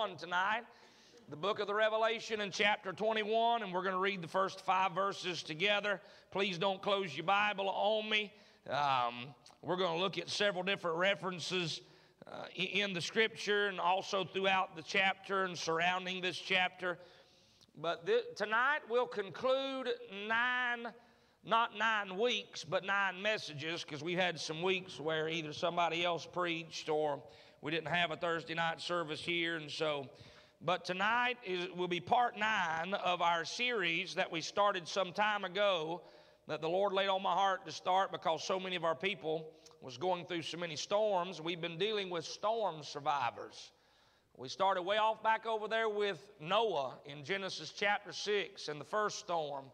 on tonight, the book of the Revelation in chapter 21, and we're going to read the first five verses together. Please don't close your Bible on me. Um, we're going to look at several different references uh, in the scripture and also throughout the chapter and surrounding this chapter. But th- tonight we'll conclude nine, not nine weeks, but nine messages because we had some weeks where either somebody else preached or we didn't have a Thursday night service here, and so. But tonight is, will be part nine of our series that we started some time ago that the Lord laid on my heart to start because so many of our people was going through so many storms. We've been dealing with storm survivors. We started way off back over there with Noah in Genesis chapter 6 and the first storm.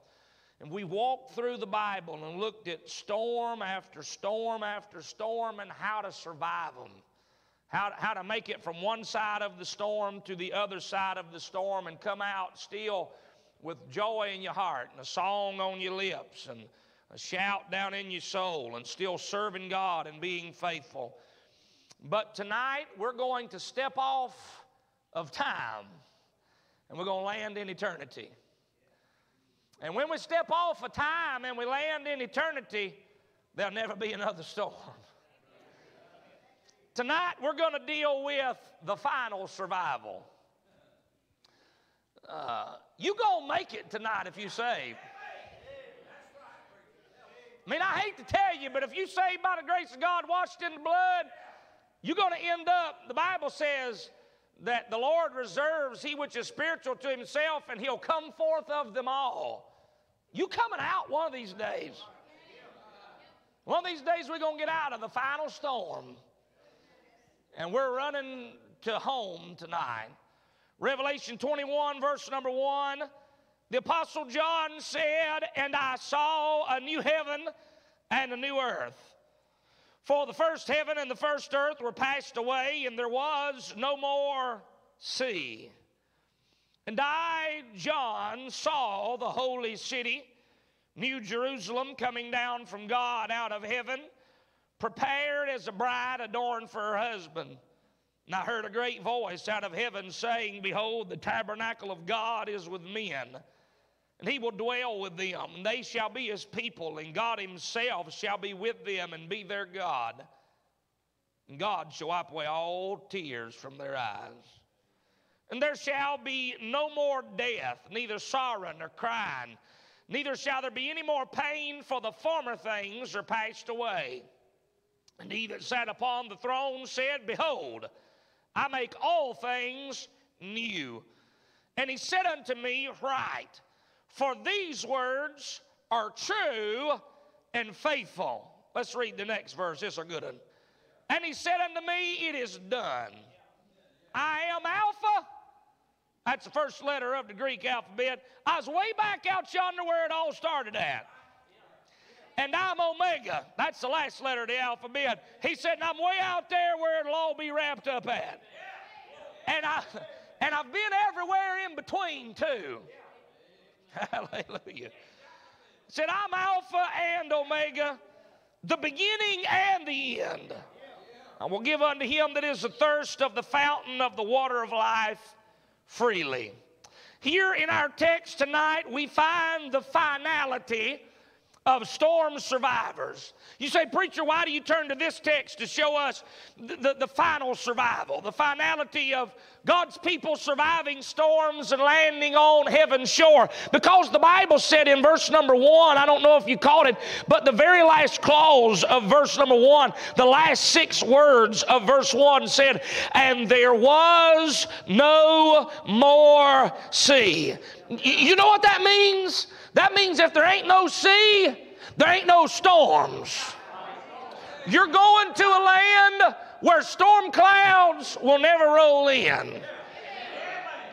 And we walked through the Bible and looked at storm after storm after storm and how to survive them how, how to make it from one side of the storm to the other side of the storm and come out still with joy in your heart and a song on your lips and a shout down in your soul and still serving God and being faithful. But tonight we're going to step off of time and we're going to land in eternity. And when we step off of time and we land in eternity, there'll never be another storm. Tonight, we're going to deal with the final survival. Uh, you going to make it tonight if you save. I mean, I hate to tell you, but if you saved by the grace of God, washed in the blood, you're going to end up, the Bible says that the Lord reserves he which is spiritual to himself, and he'll come forth of them all. You coming out one of these days. One of these days, we're going to get out of the final storm. And we're running to home tonight. Revelation 21, verse number 1. The Apostle John said, And I saw a new heaven and a new earth. For the first heaven and the first earth were passed away, and there was no more sea. And I, John, saw the holy city, New Jerusalem, coming down from God out of heaven prepared as a bride adorned for her husband. And I heard a great voice out of heaven saying, Behold, the tabernacle of God is with men, and he will dwell with them, and they shall be his people, and God himself shall be with them and be their God. And God shall wipe away all tears from their eyes. And there shall be no more death, neither sorrow nor crying, neither shall there be any more pain, for the former things are passed away. And he that sat upon the throne said, Behold, I make all things new. And he said unto me, Write, for these words are true and faithful. Let's read the next verse. This is a good one. And he said unto me, It is done. I am Alpha. That's the first letter of the Greek alphabet. I was way back out yonder where it all started at and I'm Omega. That's the last letter of the alphabet. He said, and I'm way out there where it'll all be wrapped up at. And I and I've been everywhere in between too. Hallelujah. Said, I'm Alpha and Omega, the beginning and the end. I will give unto him that is the thirst of the fountain of the water of life freely. Here in our text tonight, we find the finality of storm survivors. You say, Preacher, why do you turn to this text to show us the, the, the, final survival, the finality of God's people surviving storms and landing on heaven's shore? Because the Bible said in verse number one, I don't know if you caught it, but the very last clause of verse number one, the last six words of verse one said, And there was no more sea. You know what that means? That means if there ain't no sea, there ain't no storms. You're going to a land where storm clouds will never roll in.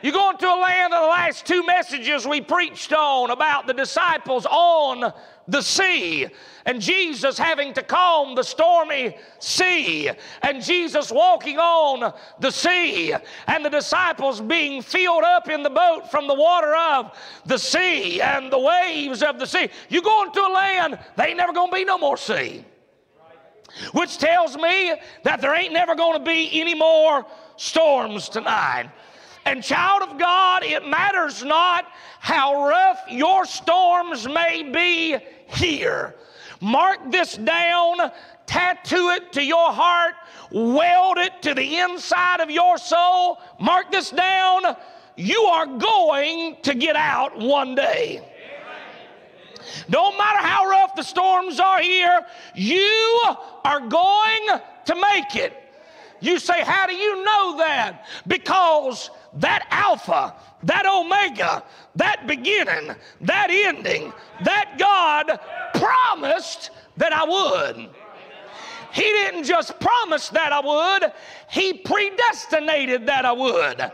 You're going to a land of the last two messages we preached on about the disciples on the sea, and Jesus having to calm the stormy sea, and Jesus walking on the sea, and the disciples being filled up in the boat from the water of the sea and the waves of the sea. You go into a land, they ain't never gonna be no more sea. Which tells me that there ain't never gonna be any more storms tonight. And, child of God, it matters not how rough your storms may be here. Mark this down, tattoo it to your heart, weld it to the inside of your soul. Mark this down. You are going to get out one day. Don't matter how rough the storms are here, you are going to make it. You say, How do you know that? Because that Alpha, that Omega, that beginning, that ending, that God promised that I would. He didn't just promise that I would, He predestinated that I would.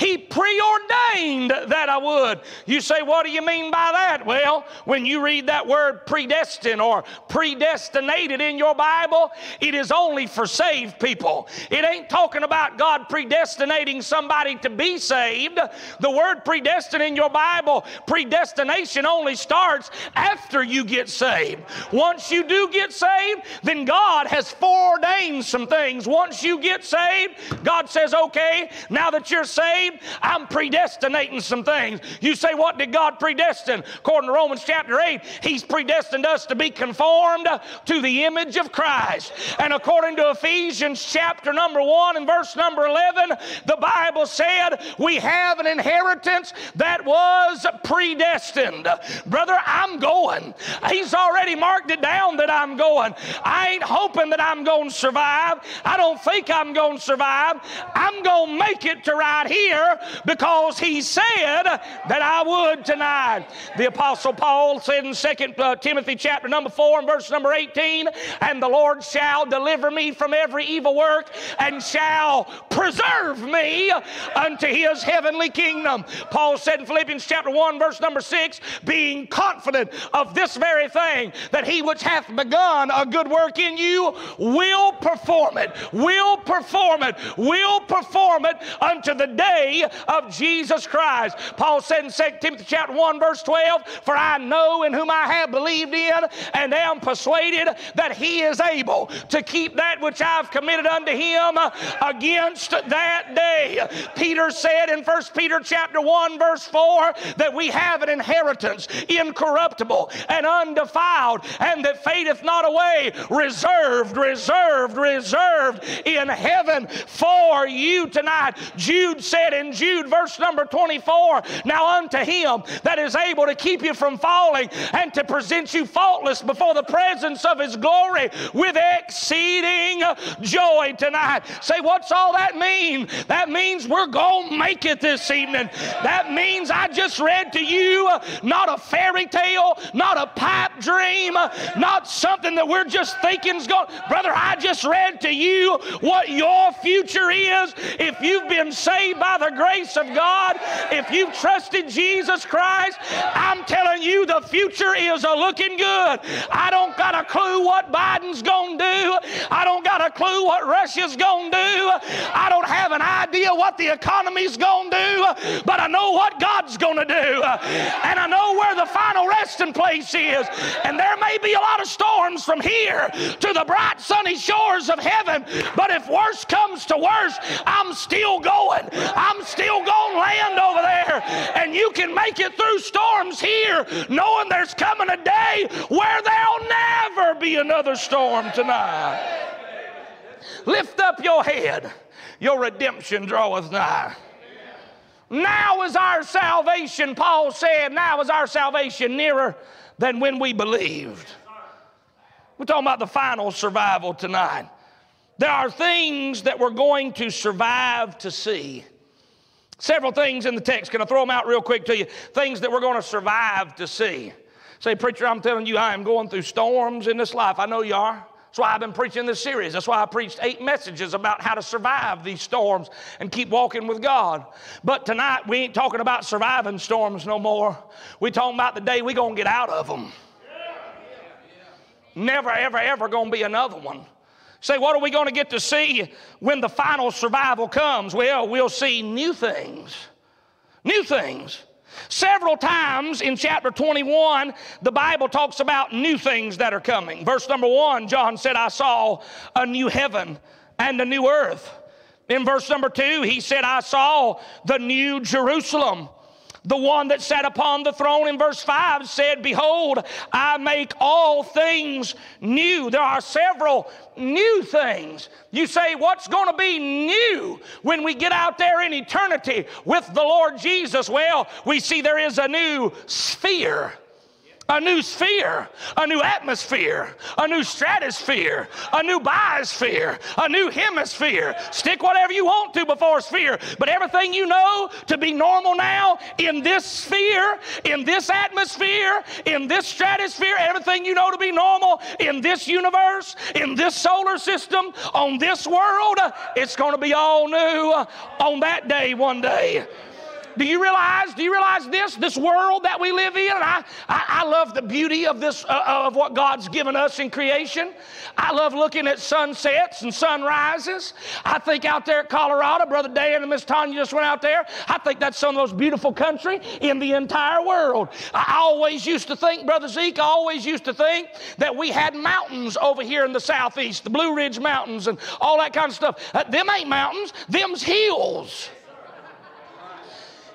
He preordained that I would. You say, what do you mean by that? Well, when you read that word predestined or predestinated in your Bible, it is only for saved people. It ain't talking about God predestinating somebody to be saved. The word predestined in your Bible, predestination only starts after you get saved. Once you do get saved, then God has foreordained some things. Once you get saved, God says, okay, now that you're saved, saved, I'm predestinating some things. You say, What did God predestine? According to Romans chapter 8, He's predestined us to be conformed to the image of Christ. And according to Ephesians chapter number 1 and verse number 11, the Bible said, We have an inheritance that was predestined. Brother, I'm going. He's already marked it down that I'm going. I ain't hoping that I'm going to survive. I don't think I'm going to survive. I'm going to make it to right here here because he said that I would tonight. The Apostle Paul said in 2 uh, Timothy chapter number 4 and verse number 18, and the Lord shall deliver me from every evil work and shall preserve me unto his heavenly kingdom. Paul said in Philippians chapter 1 verse number 6, being confident of this very thing, that he which hath begun a good work in you will perform it, will perform it, will perform it unto the day day of Jesus Christ. Paul said in 2 Timothy chapter 1, verse 12, For I know in whom I have believed in, and am persuaded that he is able to keep that which I've committed unto him against that day. Peter said in 1 Peter chapter 1, verse 4, that we have an inheritance incorruptible and undefiled, and that fadeth not away, reserved, reserved, reserved in heaven for you tonight. Jude said, said in Jude, verse number 24, Now unto him that is able to keep you from falling and to present you faultless before the presence of his glory with exceeding joy tonight. Say, what's all that mean? That means we're going to make it this evening. That means I just read to you not a fairy tale, not a pipe dream, not something that we're just thinking's going. Brother, I just read to you what your future is if you've been saved by by the grace of God, if you've trusted Jesus Christ, I'm telling you the future is a looking good. I don't got a clue what Biden's going to do. I don't got a clue what Russia's going to do. I don't have an idea what the economy's going to do, but I know what God's going to do. And I know where the final resting place is. And there may be a lot of storms from here to the bright sunny shores of heaven, but if worse comes to worse, I'm still going. I'm still going to land over there. And you can make it through storms here, knowing there's coming a day where there'll never be another storm tonight. Lift up your head, your redemption draweth nigh. Now is our salvation, Paul said, now is our salvation nearer than when we believed. We're talking about the final survival tonight. There are things that we're going to survive to see. Several things in the text. Can I throw them out real quick to you? Things that we're going to survive to see. Say, preacher, I'm telling you, I am going through storms in this life. I know you are. That's why I've been preaching this series. That's why I preached eight messages about how to survive these storms and keep walking with God. But tonight, we ain't talking about surviving storms no more. We're talking about the day we're going to get out of them. Never, ever, ever going to be another one. Say, what are we going to get to see when the final survival comes? Well, we'll see new things. New things. Several times in chapter 21, the Bible talks about new things that are coming. Verse number one, John said, I saw a new heaven and a new earth. In verse number two, he said, I saw the new Jerusalem. The one that sat upon the throne in verse 5 said, Behold, I make all things new. There are several new things. You say, What's going to be new when we get out there in eternity with the Lord Jesus? Well, we see there is a new sphere a new sphere, a new atmosphere, a new stratosphere, a new biosphere, a new hemisphere. Stick whatever you want to before sphere, but everything you know to be normal now in this sphere, in this atmosphere, in this stratosphere, everything you know to be normal in this universe, in this solar system, on this world, it's going to be all new on that day one day. Do you realize? Do you realize this? This world that we live in. I, I, I love the beauty of this uh, of what God's given us in creation. I love looking at sunsets and sunrises. I think out there at Colorado, Brother Dan and Miss Tanya just went out there. I think that's some of the most beautiful country in the entire world. I always used to think, Brother Zeke, I always used to think that we had mountains over here in the southeast, the Blue Ridge Mountains and all that kind of stuff. Uh, them ain't mountains, them's hills.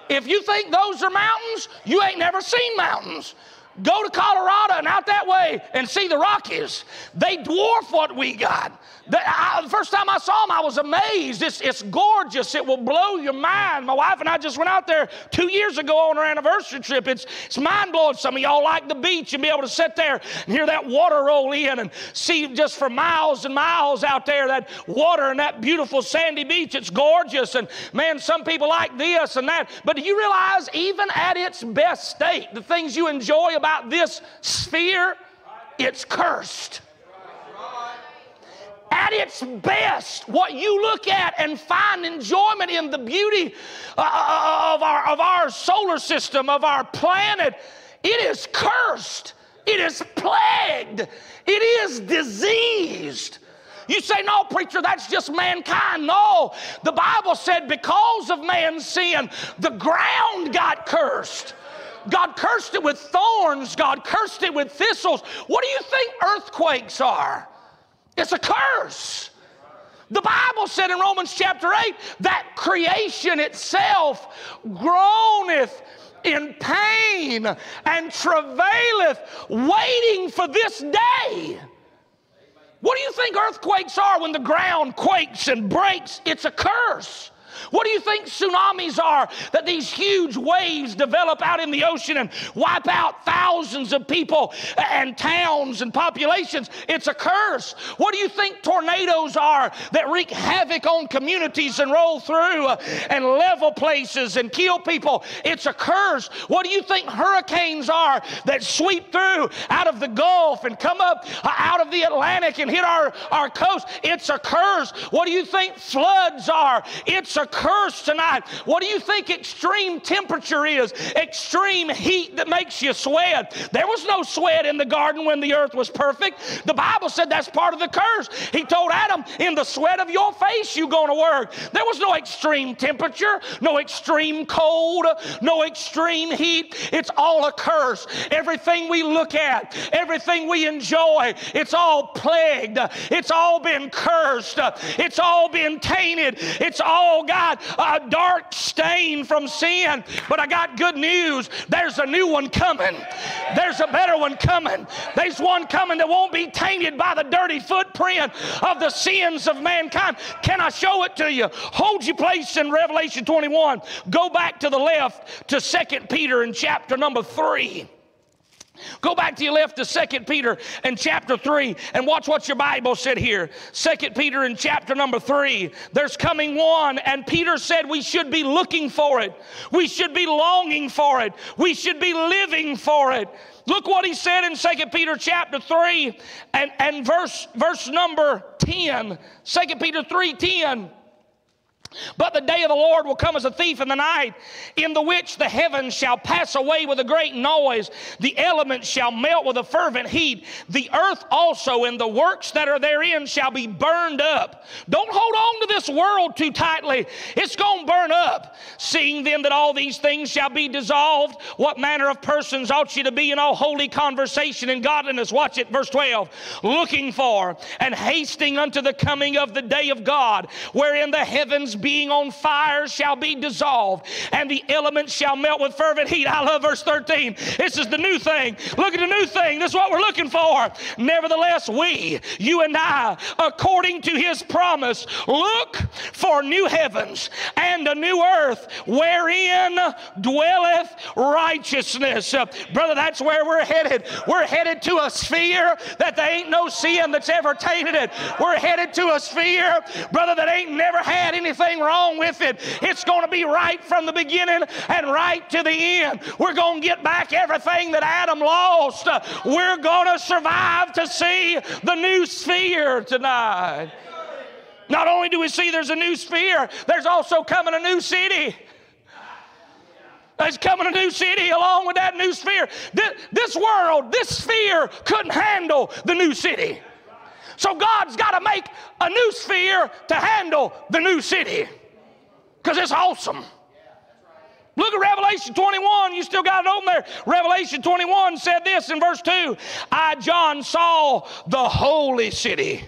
If you think those are mountains, you ain't never seen mountains. Go to Colorado and out that way and see the Rockies. They dwarf what we got. The, I, the first time I saw them, I was amazed. It's, it's gorgeous. It will blow your mind. My wife and I just went out there two years ago on our anniversary trip. It's, it's mind blowing. Some of y'all like the beach and be able to sit there and hear that water roll in and see just for miles and miles out there that water and that beautiful sandy beach. It's gorgeous. And man, some people like this and that. But do you realize, even at its best state, the things you enjoy about this sphere, it's cursed at its best, what you look at and find enjoyment in the beauty uh, uh, of our, of our solar system, of our planet, it is cursed. It is plagued. It is diseased. You say, no, preacher, that's just mankind. No, the Bible said because of man's sin, the ground got cursed. God cursed it with thorns, God cursed it with thistles. What do you think earthquakes are? It's a curse. The Bible said in Romans chapter 8 that creation itself groaneth in pain and travaileth, waiting for this day. What do you think earthquakes are when the ground quakes and breaks? It's a curse. What do you think tsunamis are? That these huge waves develop out in the ocean and wipe out thousands of people and towns and populations. It's a curse. What do you think tornadoes are that wreak havoc on communities and roll through uh, and level places and kill people? It's a curse. What do you think hurricanes are that sweep through out of the Gulf and come up uh, out of the Atlantic and hit our, our coast? It's a curse. What do you think floods are? It's a curse tonight. What do you think extreme temperature is? Extreme heat that makes you sweat. There was no sweat in the garden when the earth was perfect. The Bible said that's part of the curse. He told Adam, In the sweat of your face, you're going to work. There was no extreme temperature, no extreme cold, no extreme heat. It's all a curse. Everything we look at, everything we enjoy, it's all plagued. It's all been cursed. It's all been tainted. It's all got got a dark stain from sin, but I got good news. There's a new one coming. There's a better one coming. There's one coming that won't be tainted by the dirty footprint of the sins of mankind. Can I show it to you? Hold your place in Revelation 21. Go back to the left to Second Peter in chapter number 3. Go back to your left to Second Peter and chapter 3 and watch what your Bible said here. Second Peter in chapter number 3. There's coming one, and Peter said we should be looking for it. We should be longing for it. We should be living for it. Look what he said in Second Peter chapter 3 and, and verse, verse number 10. 2 Peter 3 10. But the day of the Lord will come as a thief in the night, in the which the heavens shall pass away with a great noise, the elements shall melt with a fervent heat, the earth also and the works that are therein shall be burned up. Don't hold on to this world too tightly, it's going to burn up. Seeing then that all these things shall be dissolved, what manner of persons ought you to be in all holy conversation and godliness? Watch it, verse 12. Looking for and hasting unto the coming of the day of God, wherein the heavens being on fire shall be dissolved, and the elements shall melt with fervent heat. I love verse 13. This is the new thing. Look at the new thing. This is what we're looking for. Nevertheless, we, you and I, according to his promise, look for new heavens and a new earth wherein dwelleth righteousness. Uh, brother, that's where we're headed. We're headed to a sphere that there ain't no sin that's ever tainted it. We're headed to a sphere, brother, that ain't never had anything wrong with it. It's going to be right from the beginning and right to the end. We're going to get back everything that Adam lost. We're going to survive to see the new sphere tonight. Not only do we see there's a new sphere, there's also coming a new city. There's coming a new city along with that new sphere. This world, this sphere couldn't handle the new city. So God's got to make a new sphere to handle the new city because it's awesome. Look at Revelation 21. You still got it open there. Revelation 21 said this in verse 2 I, John, saw the holy city.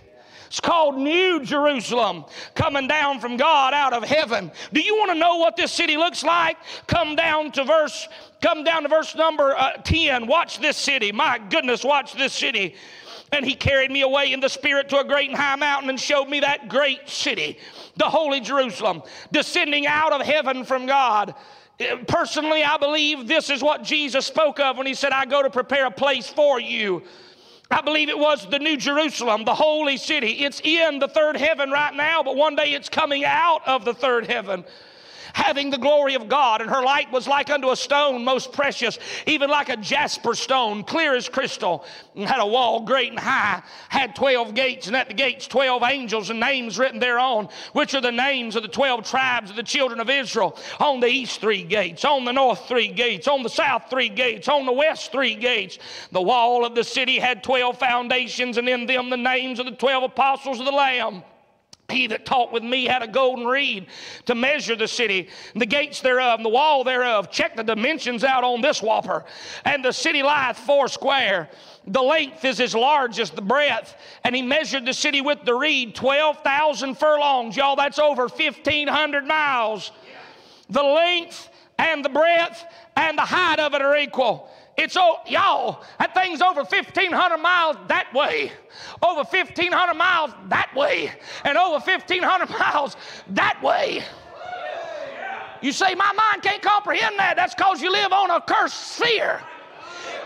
It's called New Jerusalem, coming down from God out of heaven. Do you want to know what this city looks like? Come down to verse, come down to verse number uh, 10. Watch this city. My goodness, watch this city. And he carried me away in the spirit to a great and high mountain and showed me that great city, the holy Jerusalem, descending out of heaven from God. Personally, I believe this is what Jesus spoke of when he said, I go to prepare a place for you. I believe it was the New Jerusalem, the holy city. It's in the third heaven right now, but one day it's coming out of the third heaven having the glory of God. And her light was like unto a stone most precious, even like a jasper stone, clear as crystal, and had a wall great and high, had 12 gates, and at the gates 12 angels and names written thereon, which are the names of the 12 tribes of the children of Israel. On the east three gates, on the north three gates, on the south three gates, on the west three gates. The wall of the city had 12 foundations, and in them the names of the 12 apostles of the Lamb. He that talked with me had a golden reed to measure the city, the gates thereof, and the wall thereof. Check the dimensions out on this whopper. And the city lieth four square. The length is as large as the breadth. And he measured the city with the reed 12,000 furlongs. Y'all, that's over 1,500 miles. The length and the breadth and the height of it are equal. It's oh, y'all, that thing's over 1,500 miles that way, over 1,500 miles that way, and over 1,500 miles that way. You say, My mind can't comprehend that. That's because you live on a cursed sphere.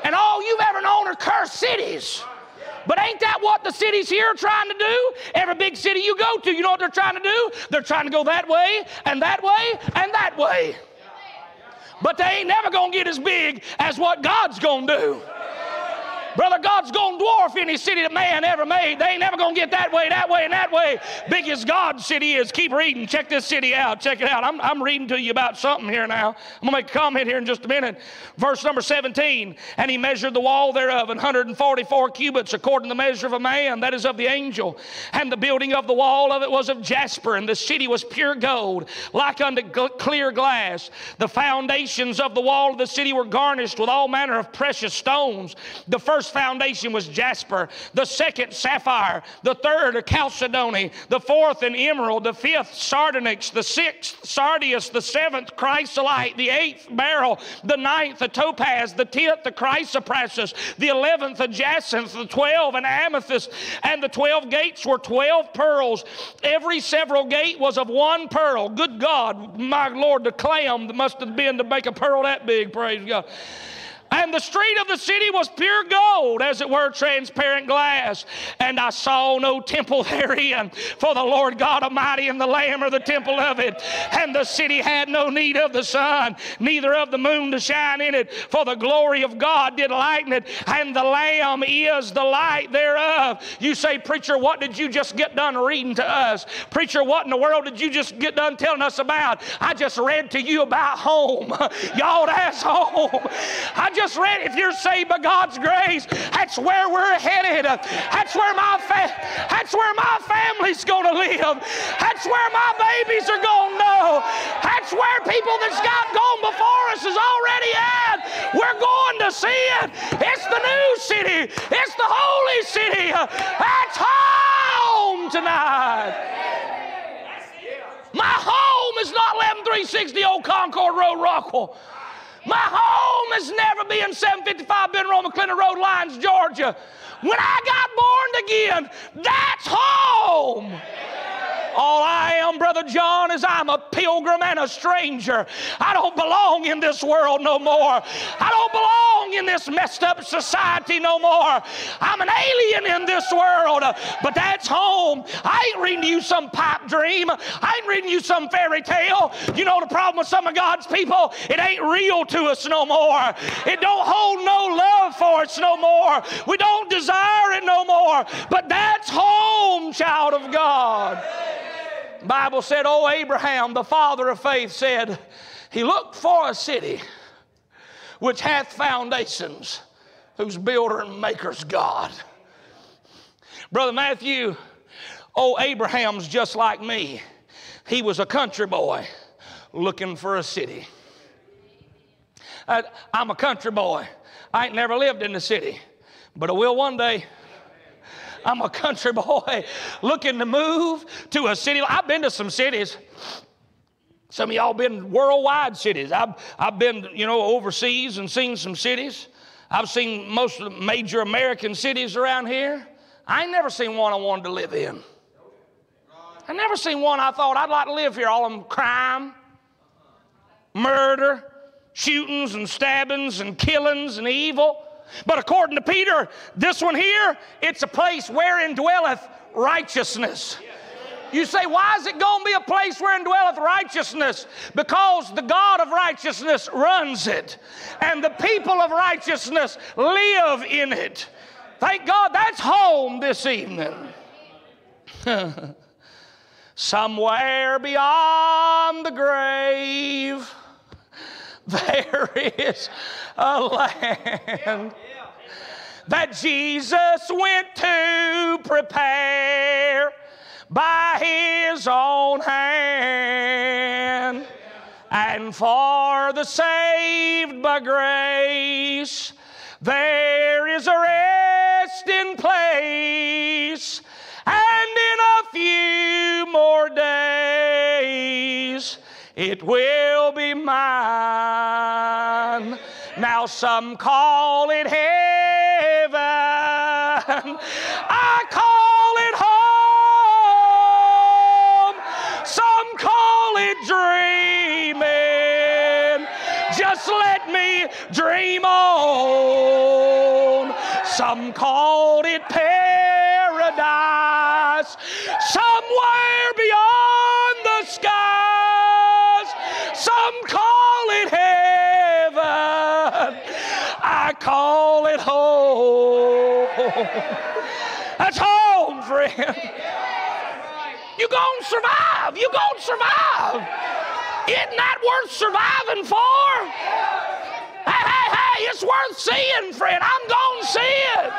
And all you've ever known are cursed cities. But ain't that what the cities here are trying to do? Every big city you go to, you know what they're trying to do? They're trying to go that way, and that way, and that way but they ain't never going to get as big as what God's going to do. Brother, God's going to dwarf any city that man ever made. They ain't never going to get that way, that way, and that way. Big as God's city is. Keep reading. Check this city out. Check it out. I'm, I'm reading to you about something here now. I'm going to make a comment here in just a minute. Verse number 17. And he measured the wall thereof, 144 cubits, according to the measure of a man, that is of the angel. And the building of the wall of it was of jasper, and the city was pure gold, like unto clear glass. The foundations of the wall of the city were garnished with all manner of precious stones. The first foundation was jasper, the second, sapphire, the third, a chalcedony, the fourth, an emerald, the fifth, sardonyx, the sixth, sardius, the seventh, chrysolite, the eighth, beryl, the ninth, a topaz, the tenth, a chrysoprasus, the eleventh, a jacinth, the twelve, an amethyst, and the twelve gates were twelve pearls. Every several gate was of one pearl. Good God, my Lord, the clam must have been to make a pearl that big, praise God. And the street of the city was pure gold, as it were transparent glass. And I saw no temple therein, for the Lord God Almighty and the Lamb are the temple of it. And the city had no need of the sun, neither of the moon to shine in it, for the glory of God did lighten it, and the Lamb is the light thereof. You say, Preacher, what did you just get done reading to us? Preacher, what in the world did you just get done telling us about? I just read to you about home. Y'all, that's home. I just just read, if you're saved by God's grace, that's where we're headed. That's where my fa- that's where my family's going to live. That's where my babies are going to know. That's where people that's got gone before us is already at. We're going to see it. It's the new city. It's the holy city. That's home tonight. My home is not 11360 Old Concord Road, Rockwell. My home has never been 755 Ben Roman Clinton Road, Lyons, Georgia. When I got born again, that's home. All I am, Brother John, is I'm a pilgrim and a stranger. I don't belong in this world no more. I don't belong in this messed up society no more. I'm an alien in this world, but that's home. I ain't reading you some pipe dream. I ain't reading you some fairy tale. You know the problem with some of God's people? It ain't real to us no more. It don't hold no love for us no more. We don't desire it no more. But that's home, child of God. Bible said, Oh, Abraham, the father of faith, said, He looked for a city which hath foundations, whose builder and maker's God. Brother Matthew, oh, Abraham's just like me. He was a country boy looking for a city. I, I'm a country boy. I ain't never lived in the city, but I will one day. I'm a country boy looking to move to a city. I've been to some cities. Some of y'all been worldwide cities. I've, I've been, you know, overseas and seen some cities. I've seen most of the major American cities around here. I ain't never seen one I wanted to live in. I never seen one I thought I'd like to live here. All them crime, murder, shootings and stabbings and killings and evil. But according to Peter, this one here, it's a place wherein dwelleth righteousness. You say, why is it going to be a place wherein dwelleth righteousness? Because the God of righteousness runs it, and the people of righteousness live in it. Thank God that's home this evening. Somewhere beyond the grave there is a land that Jesus went to prepare by his own hand. And for the saved by grace, there is a resting place. And in a few more days, it will be mine. Now, some call it heaven, I call it home. Some call it dreaming. Just let me dream on. Some called it paradise. That's home, friend. You're gonna survive. You're gonna survive. Isn't that worth surviving for? Hey, hey, hey, it's worth seeing, friend. I'm gonna see it.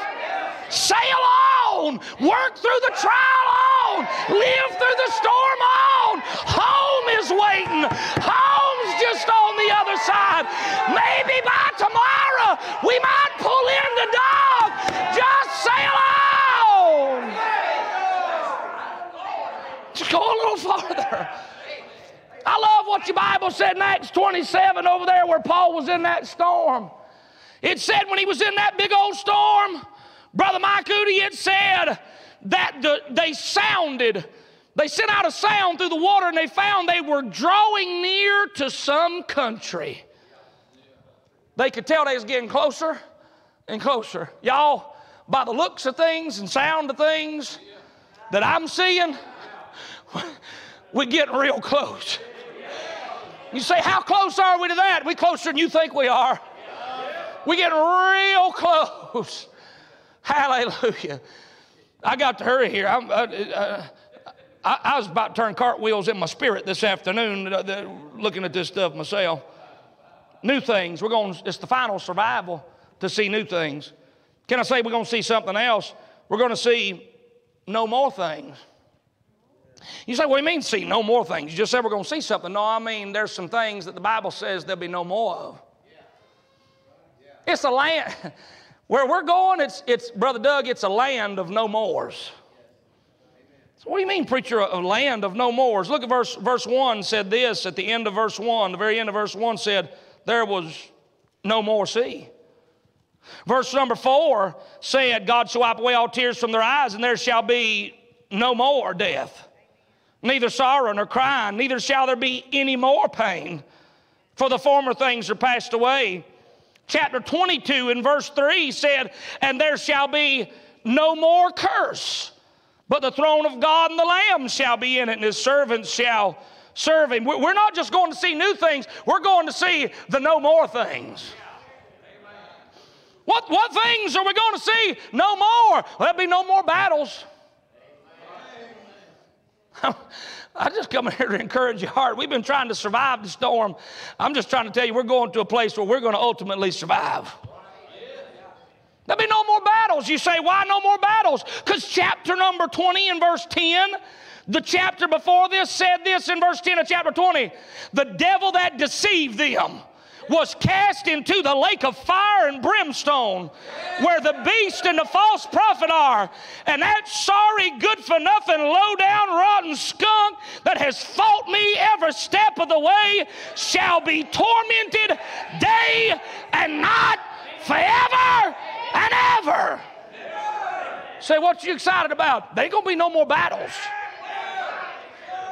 Sail on. Work through the trial on. Live through the storm on. Home is waiting. Home's just on the other side. Maybe by tomorrow we might pull in the dock. Just sail on. Just go a little farther. I love what your Bible said in Acts 27 over there where Paul was in that storm. It said when he was in that big old storm, Brother Mike Moody, it said that the, they sounded, they sent out a sound through the water and they found they were drawing near to some country. they could tell they was getting closer and closer. Y'all, by the looks of things and sound of things that I'm seeing, we're getting real close. You say, How close are we to that? We closer than you think we are. We're getting real close. Hallelujah. I got to hurry here. I'm, uh, uh, I, I, was about to turn cartwheels in my spirit this afternoon uh, looking at this stuff myself. New things. We're going, it's the final survival to see new things. Can I say we're going to see something else? We're going to see no more things. You say, what do you mean see no more things? You just said we're going to see something. No, I mean there's some things that the Bible says there'll be no more of. It's a land. Where we're going, it's, it's, Brother Doug, it's a land of no mores. So what do you mean, preacher, a land of no mores? Look at verse, verse 1 said this at the end of verse 1. The very end of verse 1 said, There was no more sea. Verse number 4 said, God shall wipe away all tears from their eyes, and there shall be no more death neither sorrow nor crying, neither shall there be any more pain, for the former things are passed away. Chapter 22 in verse 3 said, And there shall be no more curse, but the throne of God and the Lamb shall be in it, and his servants shall serve him. We're not just going to see new things, we're going to see the no more things. What, what things are we going to see? No more. There'll be no more battles. I just come here to encourage your heart. We've been trying to survive the storm. I'm just trying to tell you, we're going to a place where we're going to ultimately survive. There'll be no more battles. You say, why no more battles? Because chapter number 20 and verse 10, the chapter before this said this in verse 10 of chapter 20 the devil that deceived them was cast into the lake of fire and brimstone where the beast and the false prophet are. And that sorry, good for nothing, low down, rotten skunk that has fought me every step of the way shall be tormented day and night forever and ever. Say, what you excited about? There ain't gonna be no more battles.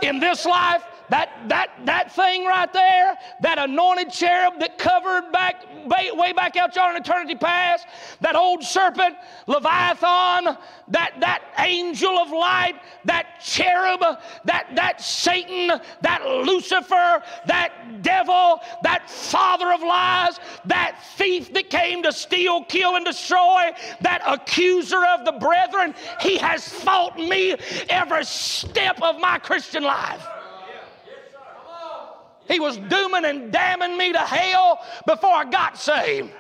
In this life, that, that, that thing right there, that anointed cherub that covered back way back out yonder in eternity past, that old serpent, Leviathan, that, that angel of light, that cherub, that, that Satan, that Lucifer, that devil, that father of lies, that thief that came to steal, kill, and destroy, that accuser of the brethren, he has fought me every step of my Christian life. He was dooming and damning me to hell before I got saved.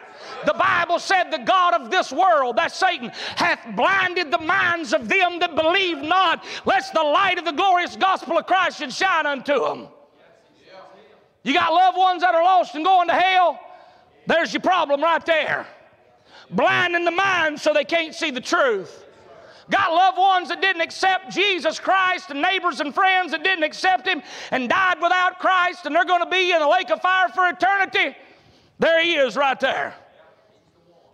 The Bible said, The God of this world, that Satan, hath blinded the minds of them that believe not, lest the light of the glorious gospel of Christ should shine unto them. You got loved ones that are lost and going to hell? There's your problem right there. Blinding the minds so they can't see the truth got loved ones that didn't accept Jesus Christ, and neighbors and friends that didn't accept Him and died without Christ, and they're going to be in the lake of fire for eternity. There He is right there.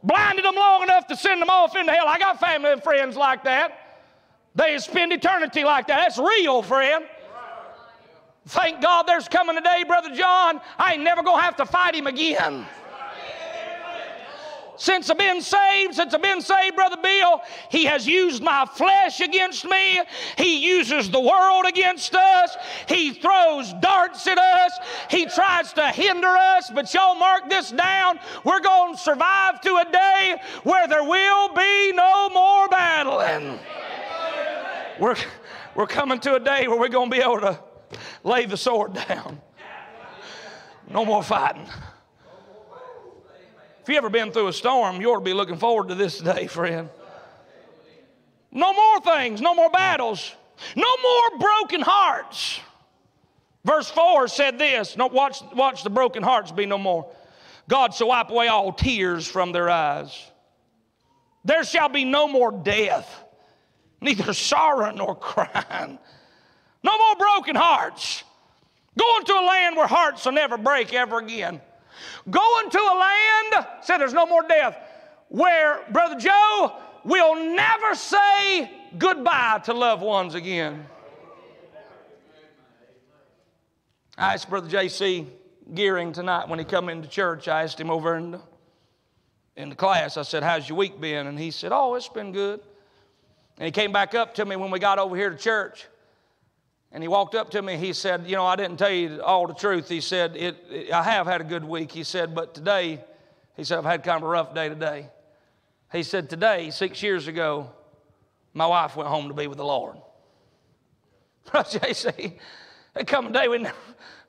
Blinded them long enough to send them off into hell. I got family and friends like that. They spend eternity like that. That's real, friend. Thank God there's coming a day, Brother John, I ain't never going to have to fight him again. Since I've been saved, since I've been saved, Brother Bill, he has used my flesh against me. He uses the world against us. He throws darts at us. He tries to hinder us. But y'all mark this down. We're going to survive to a day where there will be no more battling. We're, we're coming to a day where we're going to be able to lay the sword down. No more fighting. If you ever been through a storm, you ought to be looking forward to this day, friend. No more things, no more battles, no more broken hearts. Verse 4 said this no, watch, watch the broken hearts be no more. God shall wipe away all tears from their eyes. There shall be no more death, neither sorrow nor crying. No more broken hearts. Going to a land where hearts will never break ever again. Going to a land, said there's no more death, where, Brother Joe, we'll never say goodbye to loved ones again. I asked Brother JC Gearing tonight when he come into church. I asked him over in the, in the class, I said, How's your week been? And he said, Oh, it's been good. And he came back up to me when we got over here to church. And he walked up to me. He said, You know, I didn't tell you all the truth. He said, it, it, I have had a good week. He said, But today, he said, I've had kind of a rough day today. He said, Today, six years ago, my wife went home to be with the Lord. JC, there come a day never,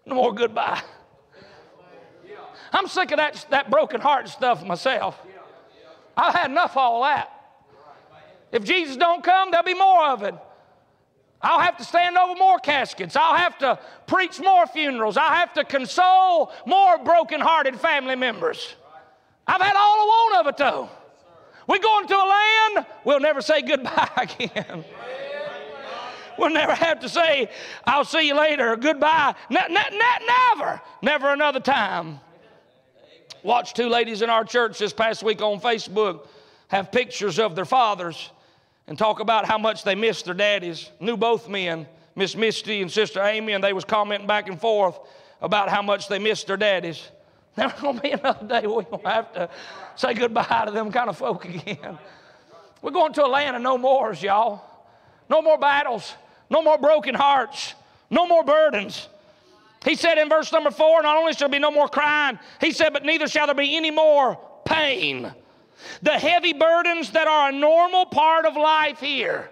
no more goodbye. I'm sick of that, that broken heart stuff myself. I've had enough of all that. If Jesus don't come, there'll be more of it. I'll have to stand over more caskets. I'll have to preach more funerals. I'll have to console more broken-hearted family members. I've had all I want of it though. We're going to a land, we'll never say goodbye again. We'll never have to say, I'll see you later, goodbye. Ne- ne- ne- never, never another time. Watched two ladies in our church this past week on Facebook have pictures of their fathers and talk about how much they missed their daddies. Knew both men, Miss Misty and Sister Amy, and they was commenting back and forth about how much they missed their daddies. There's gonna be another day we're gonna have to say goodbye to them kind of folk again. We're going to a land of no mores, y'all. No more battles, no more broken hearts, no more burdens. He said in verse number four, not only shall there be no more crying, he said, but neither shall there be any more pain. The heavy burdens that are a normal part of life here,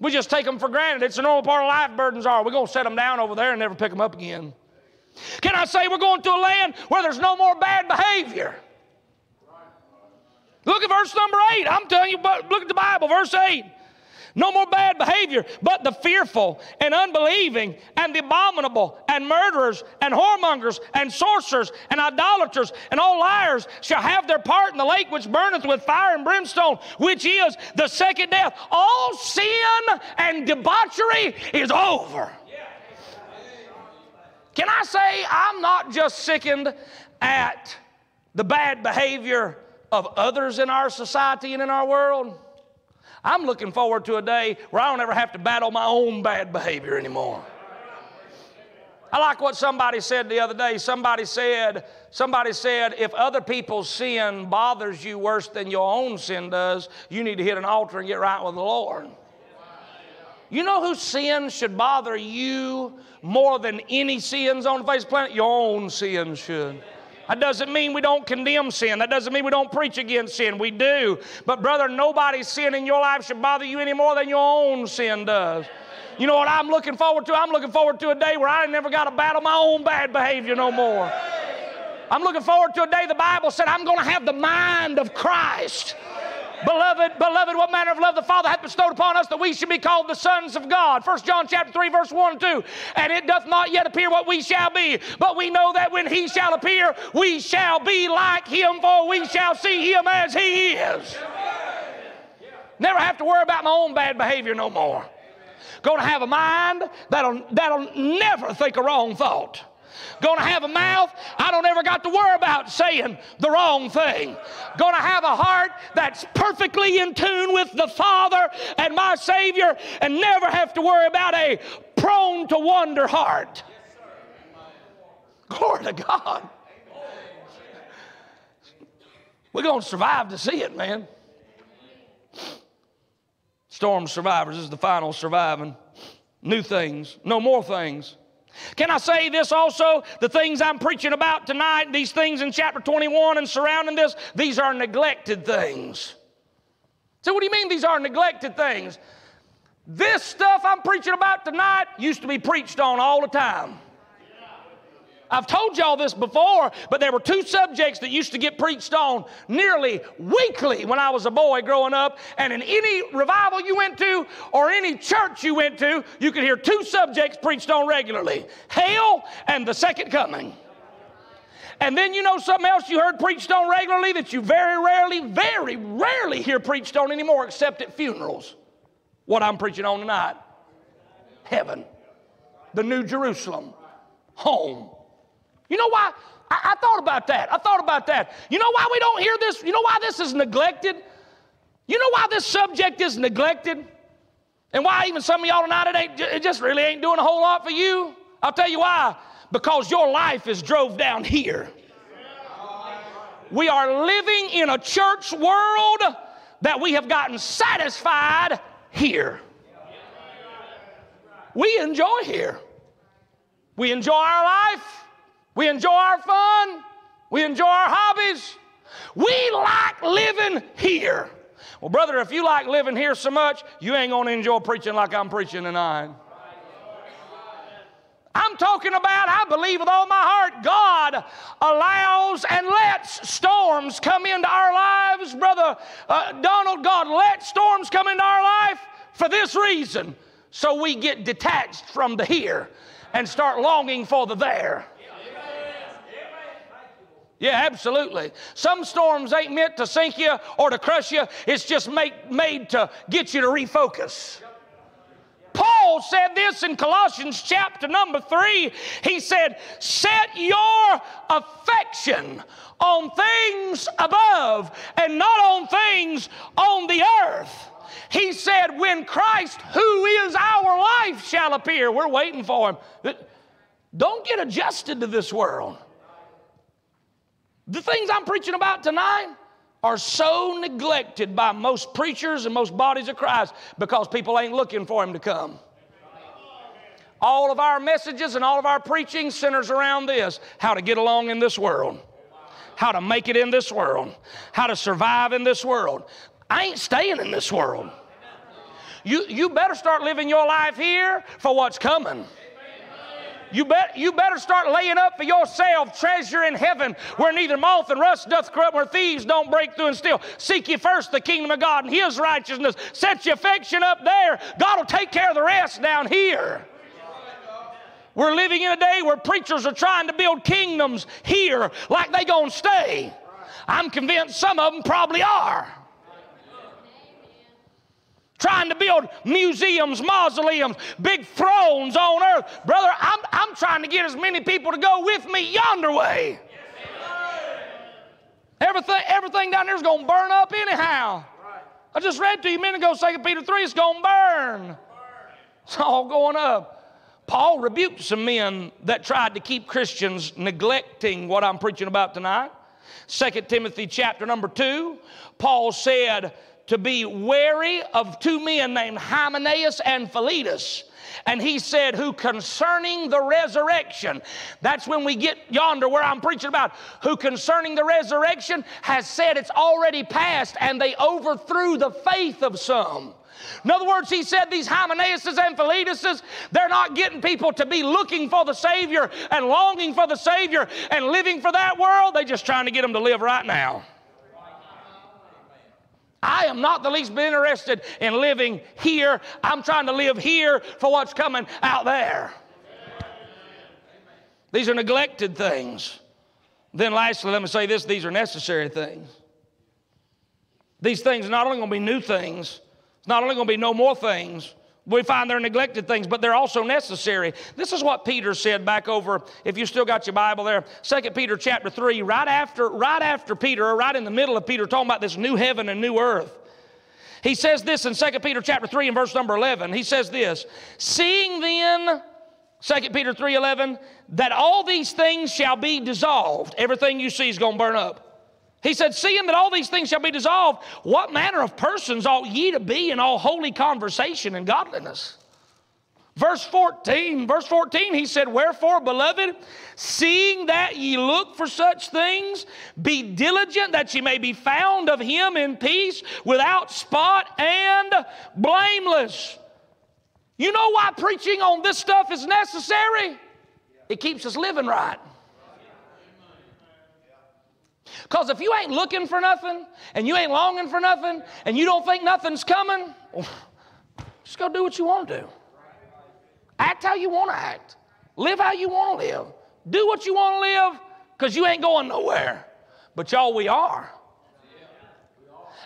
we just take them for granted. It's a normal part of life, burdens are. We're going to set them down over there and never pick them up again. Can I say we're going to a land where there's no more bad behavior? Look at verse number eight. I'm telling you, look at the Bible, verse eight. No more bad behavior, but the fearful and unbelieving and the abominable and murderers and whoremongers and sorcerers and idolaters and all liars shall have their part in the lake which burneth with fire and brimstone, which is the second death. All sin and debauchery is over. Can I say I'm not just sickened at the bad behavior of others in our society and in our world? I'm looking forward to a day where I don't ever have to battle my own bad behavior anymore. I like what somebody said the other day. Somebody said, somebody said, if other people's sin bothers you worse than your own sin does, you need to hit an altar and get right with the Lord. You know whose sin should bother you more than any sins on the face of the planet? Your own sins should. That doesn't mean we don't condemn sin. That doesn't mean we don't preach against sin. We do. But, brother, nobody's sin in your life should bother you any more than your own sin does. You know what I'm looking forward to? I'm looking forward to a day where I never got to battle my own bad behavior no more. I'm looking forward to a day the Bible said I'm going to have the mind of Christ. Beloved, beloved, what manner of love the Father hath bestowed upon us that we should be called the sons of God. 1 John chapter 3, verse 1 and 2. And it doth not yet appear what we shall be, but we know that when he shall appear, we shall be like him, for we shall see him as he is. Never have to worry about my own bad behavior no more. Going to have a mind that'll, that'll never think a wrong thought to have a mouth I don't ever got to worry about saying the wrong thing. To have a heart that's perfectly in tune with the Father and my Savior and never have to worry about a prone to wander heart. Glory to God. We're going to survive to see it, man. Storm survivors is the final surviving. New things, no more things. Can I say this also? The things I'm preaching about tonight, these things in chapter 21 and surrounding this, these are neglected things. So, what do you mean these are neglected things? This stuff I'm preaching about tonight used to be preached on all the time. I've told y'all this before, but there were two subjects that used to get preached on nearly weekly when I was a boy growing up. And in any revival you went to or any church you went to, you could hear two subjects preached on regularly hell and the second coming. And then you know something else you heard preached on regularly that you very rarely, very rarely hear preached on anymore except at funerals. What I'm preaching on tonight heaven, the New Jerusalem, home. You know why? I, I, thought about that. I thought about that. You know why we don't hear this? You know why this is neglected? You know why this subject is neglected? And why even some of y'all tonight, it, ain't, it just really ain't doing a whole lot for you? I'll tell you why. Because your life is drove down here. We are living in a church world that we have gotten satisfied here. We enjoy here. We enjoy our life. We enjoy our fun. We enjoy our hobbies. We like living here. Well, brother, if you like living here so much, you ain't going to enjoy preaching like I'm preaching tonight. I'm talking about, I believe with all my heart, God allows and lets storms come into our lives. Brother uh, Donald, God let storms come into our life for this reason so we get detached from the here and start longing for the there. Yeah, absolutely. Some storms ain't meant to sink you or to crush you, it's just make, made to get you to refocus. Paul said this in Colossians chapter number three. He said, Set your affection on things above and not on things on the earth. He said, When Christ, who is our life, shall appear, we're waiting for him. Don't get adjusted to this world. The things I'm preaching about tonight are so neglected by most preachers and most bodies of Christ because people ain't looking for Him to come. All of our messages and all of our preaching centers around this how to get along in this world, how to make it in this world, how to survive in this world. I ain't staying in this world. You, you better start living your life here for what's coming. You, bet, you better start laying up for yourself treasure in heaven where neither moth and rust doth corrupt, where thieves don't break through and steal. Seek ye first the kingdom of God and his righteousness. Set your affection up there. God will take care of the rest down here. We're living in a day where preachers are trying to build kingdoms here like they gonna stay. I'm convinced some of them probably are trying to build museums, mausoleums, big thrones on earth. Brother, I'm, I'm trying to get as many people to go with me yonder way. Everything, everything down there is going to burn up anyhow. I just read to you a minute ago, 2 Peter 3, it's going to burn. It's all going up. Paul rebuked some men that tried to keep Christians neglecting what I'm preaching about tonight. 2 Timothy chapter number 2, Paul said, to be wary of two men named Hymenaeus and Philetus. And he said, Who concerning the resurrection, that's when we get yonder where I'm preaching about, who concerning the resurrection has said it's already past, and they overthrew the faith of some. In other words, he said these Hymenaeuses and Philetuses, they're not getting people to be looking for the Savior and longing for the Savior and living for that world. They're just trying to get them to live right now. I am not the least bit interested in living here. I'm trying to live here for what's coming out there. These are neglected things. Then, lastly, let me say this these are necessary things. These things are not only going to be new things, it's not only going to be no more things, we find they're neglected things, but they're also necessary. This is what Peter said back over, if you still got your Bible there, 2 Peter chapter 3, right after, right after Peter, or right in the middle of Peter, talking about this new heaven and new earth. He says this in 2 Peter chapter 3 and verse number 11. He says this, seeing then, 2 Peter 3 11, that all these things shall be dissolved. Everything you see is going to burn up. He said, Seeing that all these things shall be dissolved, what manner of persons ought ye to be in all holy conversation and godliness? Verse 14, verse 14, he said, Wherefore, beloved, seeing that ye look for such things, be diligent that ye may be found of him in peace, without spot and blameless. You know why preaching on this stuff is necessary? It keeps us living right. Because if you ain't looking for nothing and you ain't longing for nothing and you don't think nothing's coming, just go do what you want to do. Act how you want to act. Live how you want to live. Do what you want to live because you ain't going nowhere. But y'all, we are.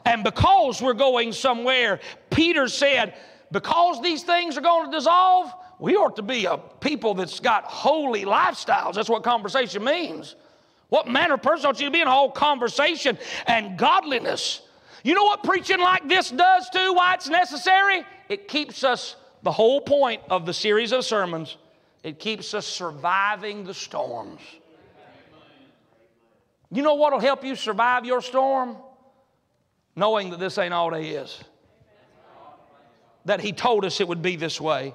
And because we're going somewhere, Peter said, because these things are going to dissolve, we ought to be a people that's got holy lifestyles. That's what conversation means. What manner of person ought you to be in all conversation and godliness? You know what preaching like this does too, why it's necessary? It keeps us, the whole point of the series of sermons It keeps us surviving the storms. You know what will help you survive your storm? Knowing that this ain't all there is. That He told us it would be this way.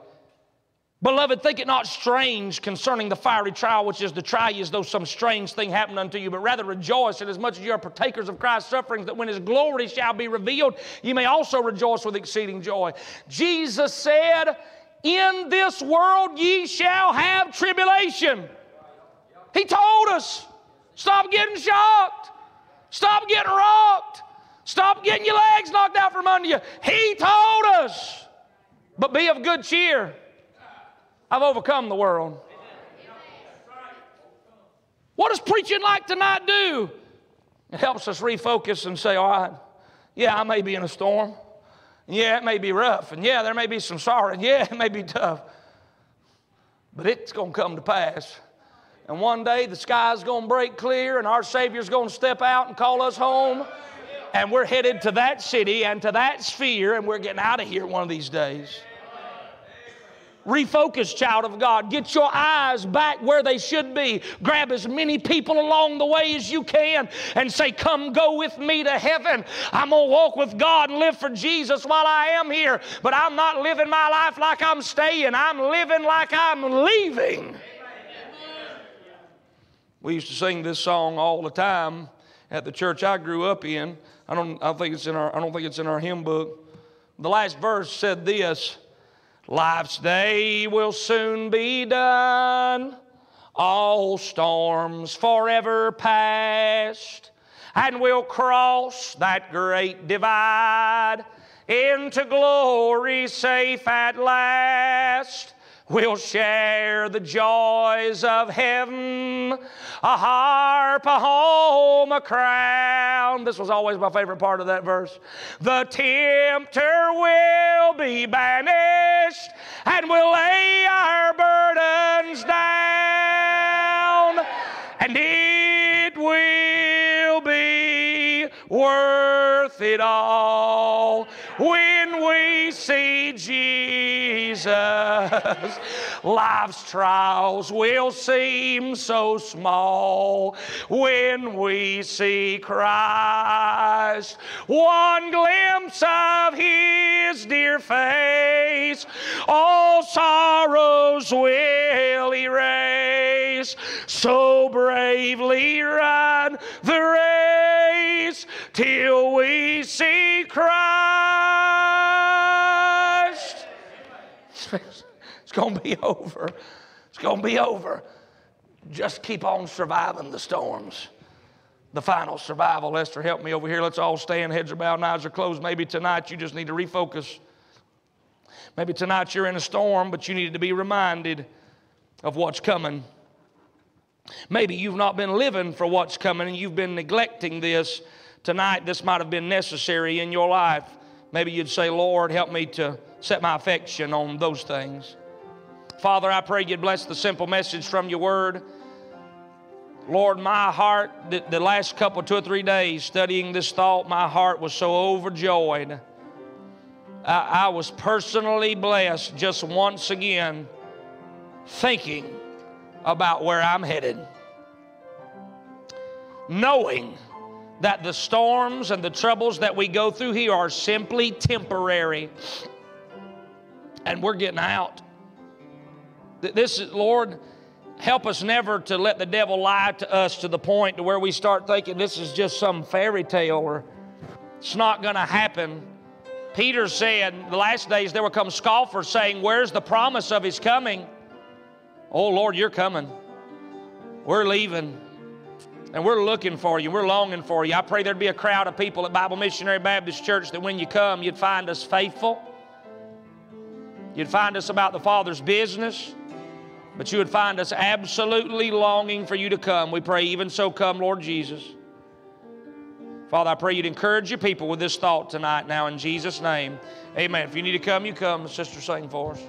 Beloved, think it not strange concerning the fiery trial which is to try you as though some strange thing happened unto you, but rather rejoice in as much as you are partakers of Christ's sufferings, that when his glory shall be revealed, you may also rejoice with exceeding joy. Jesus said, In this world ye shall have tribulation. He told us, stop getting shocked, stop getting rocked, stop getting your legs knocked out from under you. He told us, but be of good cheer. I've overcome the world. What does preaching like tonight do? It helps us refocus and say, oh, all right, yeah, I may be in a storm. Yeah, it may be rough. And yeah, there may be some sorrow. And yeah, it may be tough. But it's going to come to pass. And one day the sky's going to break clear and our Savior's going to step out and call us home. And we're headed to that city and to that sphere and we're getting out of here one of these days. Refocus, child of God. Get your eyes back where they should be. Grab as many people along the way as you can and say, Come go with me to heaven. I'm going to walk with God and live for Jesus while I am here. But I'm not living my life like I'm staying, I'm living like I'm leaving. We used to sing this song all the time at the church I grew up in. I don't, I think it's in our, I don't think it's in our hymn book. The last verse said this Life's day will soon be done, all storms forever past, and we'll cross that great divide into glory safe at last. We'll share the joys of heaven, a harp, a home, a crown. This was always my favorite part of that verse. The tempter will be banished, and we'll lay our burdens down, and it will be worth it all Jesus. Life's trials will seem so small when we see Christ. One glimpse of His dear face, all sorrows will erase. So bravely run the race till we see Christ. It's going to be over. It's going to be over. Just keep on surviving the storms. The final survival. Lester, help me over here. Let's all stand. Heads are bowed, eyes are closed. Maybe tonight you just need to refocus. Maybe tonight you're in a storm, but you need to be reminded of what's coming. Maybe you've not been living for what's coming and you've been neglecting this. Tonight, this might have been necessary in your life. Maybe you'd say, Lord, help me to set my affection on those things. Father, I pray you'd bless the simple message from your word. Lord, my heart, the, the last couple, two or three days studying this thought, my heart was so overjoyed. I, I was personally blessed just once again thinking about where I'm headed. Knowing that the storms and the troubles that we go through here are simply temporary and we're getting out. This is, Lord, help us never to let the devil lie to us to the point to where we start thinking this is just some fairy tale or it's not going to happen. Peter said, the last days there will come scoffers saying, Where's the promise of his coming? Oh, Lord, you're coming. We're leaving. And we're looking for you. We're longing for you. I pray there'd be a crowd of people at Bible Missionary Baptist Church that when you come, you'd find us faithful. You'd find us about the Father's business. But you would find us absolutely longing for you to come. We pray, even so, come, Lord Jesus. Father, I pray you'd encourage your people with this thought tonight now in Jesus' name. Amen. If you need to come, you come. Sister sing for us.